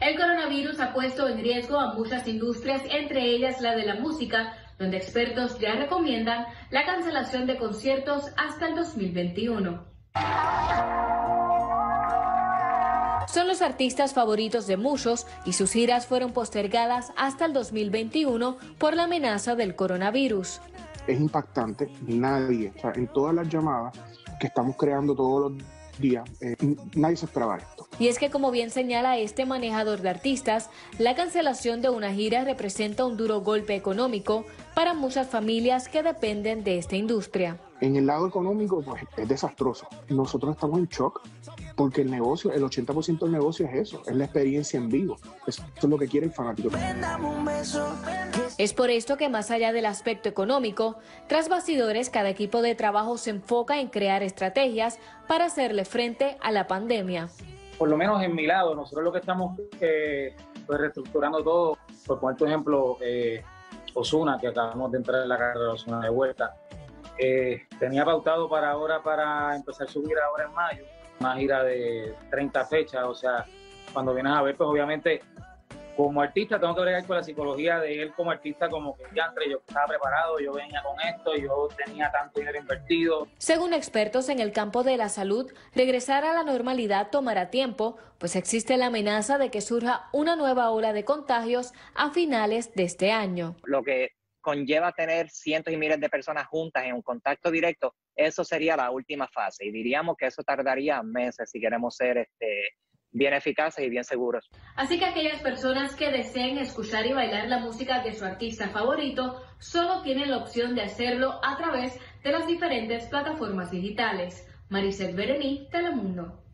El coronavirus ha puesto en riesgo a muchas industrias, entre ellas la de la música, donde expertos ya recomiendan la cancelación de conciertos hasta el 2021. Son los artistas favoritos de muchos y sus giras fueron postergadas hasta el 2021 por la amenaza del coronavirus. Es impactante, nadie, o sea, en todas las llamadas que estamos creando todos los días, eh, nadie se esperaba esto. Y es que como bien señala este manejador de artistas, la cancelación de una gira representa un duro golpe económico para muchas familias que dependen de esta industria. En el lado económico, pues es desastroso. Nosotros estamos en shock porque el negocio, el 80% del negocio es eso, es la experiencia en vivo. Eso, es lo que quiere el fanático. Es por esto que más allá del aspecto económico, tras bastidores, cada equipo de trabajo se enfoca en crear estrategias para hacerle frente a la pandemia. Por lo menos en mi lado, nosotros lo que estamos eh, pues reestructurando todo, por poner tu ejemplo, eh, Osuna, que acabamos de entrar en la carrera de Osuna de vuelta, eh, tenía pautado para ahora, para empezar a subir ahora en mayo, una gira de 30 fechas, o sea, cuando vienes a ver, pues obviamente como artista tengo que bregar con la psicología de él como artista, como que ya entre yo estaba preparado, yo venía con esto, yo tenía tanto dinero invertido. Según expertos en el campo de la salud, regresar a la normalidad tomará tiempo, pues existe la amenaza de que surja una nueva ola de contagios a finales de este año. Lo que conlleva tener cientos y miles de personas juntas en un contacto directo, eso sería la última fase y diríamos que eso tardaría meses si queremos ser este, bien eficaces y bien seguros. Así que aquellas personas que deseen escuchar y bailar la música de su artista favorito solo tienen la opción de hacerlo a través de las diferentes plataformas digitales. Maricel Berení, Telemundo.